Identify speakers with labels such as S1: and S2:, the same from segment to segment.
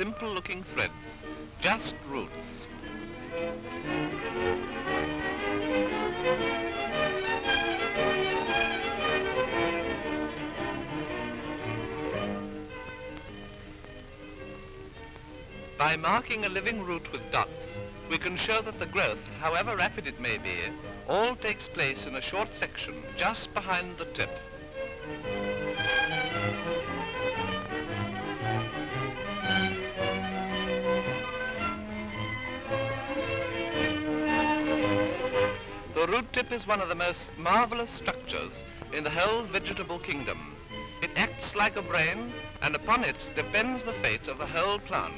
S1: simple-looking threads, just roots. By marking a living root with dots, we can show that the growth, however rapid it may be, all takes place in a short section just behind the tip. The root tip is one of the most marvelous structures in the whole vegetable kingdom. It acts like a brain, and upon it depends the fate of the whole plant.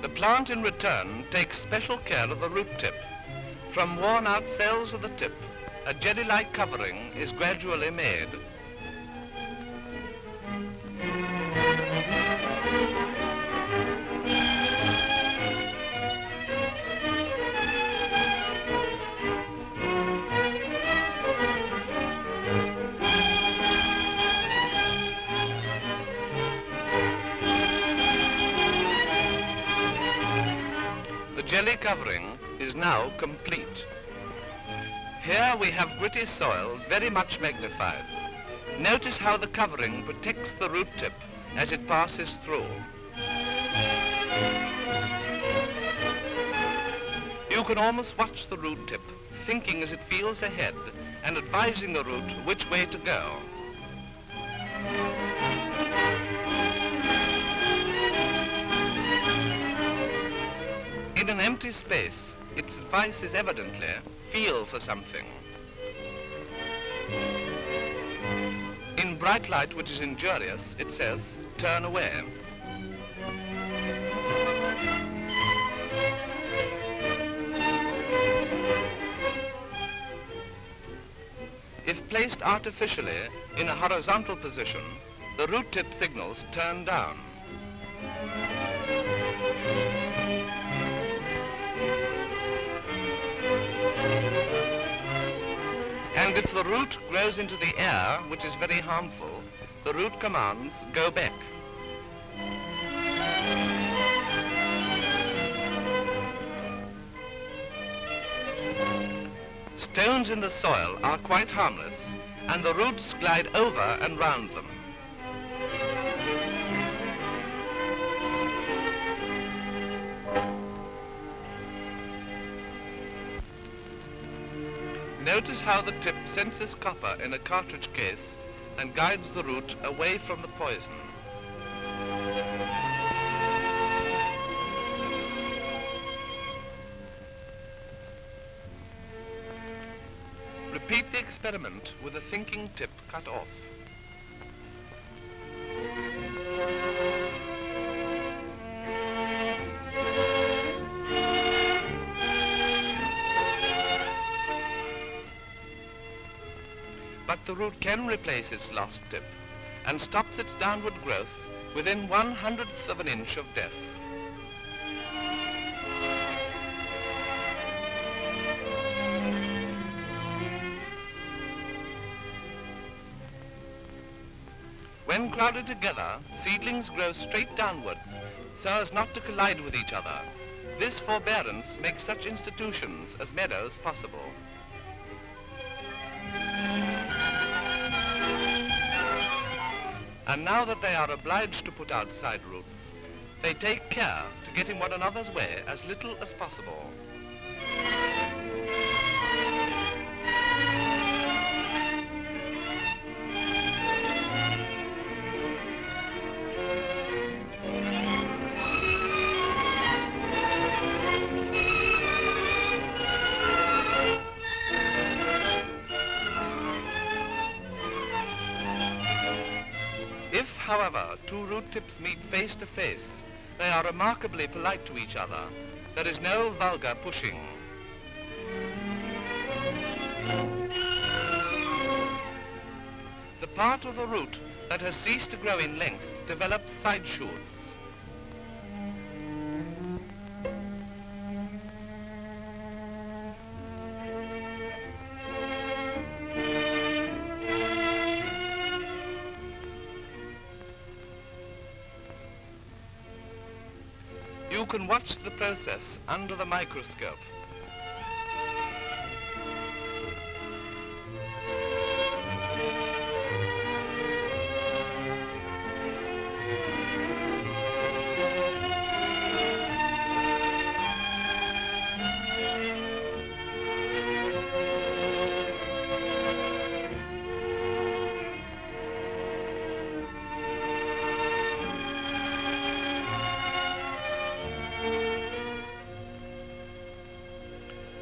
S1: The plant in return takes special care of the root tip. From worn out cells of the tip, a jelly-like covering is gradually made. Jelly covering is now complete. Here we have gritty soil very much magnified. Notice how the covering protects the root tip as it passes through. You can almost watch the root tip, thinking as it feels ahead and advising the root which way to go. In an empty space, its advice is evidently feel for something. In bright light which is injurious, it says turn away. If placed artificially in a horizontal position, the root tip signals turn down. If the root grows into the air, which is very harmful, the root commands go back. Stones in the soil are quite harmless, and the roots glide over and round them. Notice how the tip senses copper in a cartridge case and guides the root away from the poison. Repeat the experiment with a thinking tip cut off. But the root can replace its lost tip and stops its downward growth within one hundredth of an inch of death. When crowded together, seedlings grow straight downwards so as not to collide with each other. This forbearance makes such institutions as meadows possible. And now that they are obliged to put out side roots, they take care to get in one another's way as little as possible. However, two root tips meet face to face, they are remarkably polite to each other. There is no vulgar pushing. The part of the root that has ceased to grow in length develops side shoots. Can watch the process under the microscope.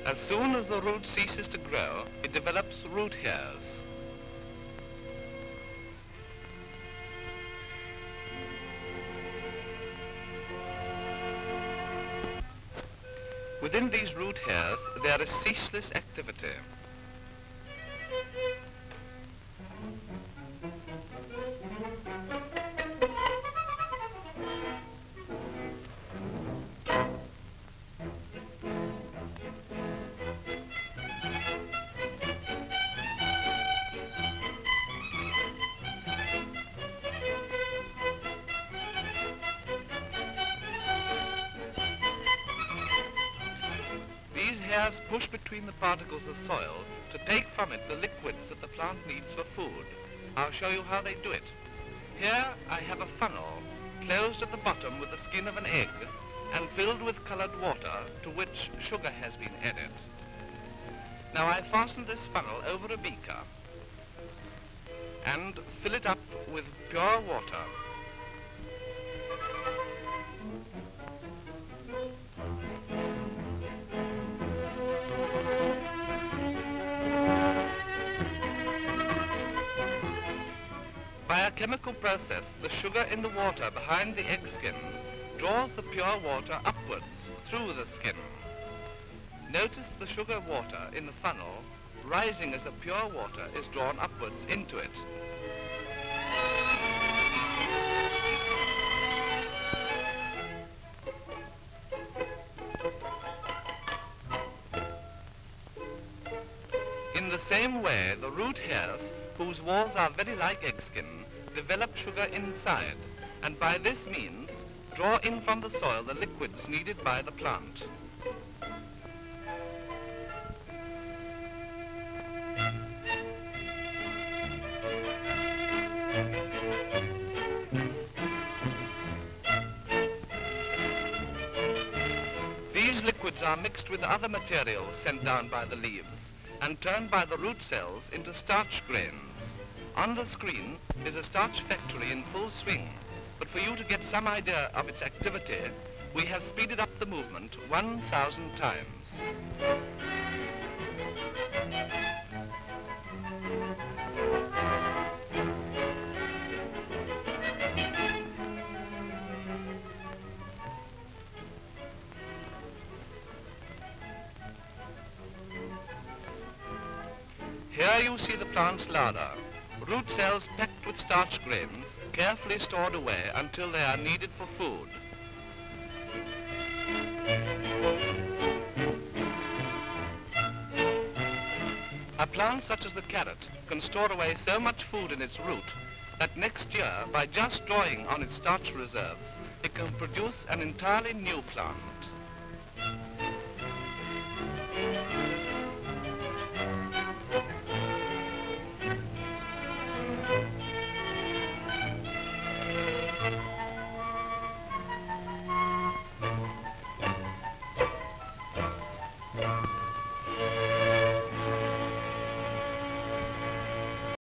S1: As soon as the root ceases to grow, it develops root hairs. Within these root hairs, there is ceaseless activity. Hairs push between the particles of soil to take from it the liquids that the plant needs for food. I'll show you how they do it. Here I have a funnel closed at the bottom with the skin of an egg and filled with colored water to which sugar has been added. Now I fasten this funnel over a beaker and fill it up with pure water. Chemical process, the sugar in the water behind the egg skin draws the pure water upwards through the skin. Notice the sugar water in the funnel rising as the pure water is drawn upwards into it. In the same way, the root hairs, whose walls are very like egg skin, develop sugar inside, and by this means draw in from the soil the liquids needed by the plant. These liquids are mixed with other materials sent down by the leaves and turned by the root cells into starch grains. On the screen is a starch factory in full swing, but for you to get some idea of its activity, we have speeded up the movement 1,000 times. Here you see the plant's larder, root cells packed with starch grains, carefully stored away until they are needed for food. A plant such as the carrot can store away so much food in its root that next year, by just drawing on its starch reserves, it can produce an entirely new plant.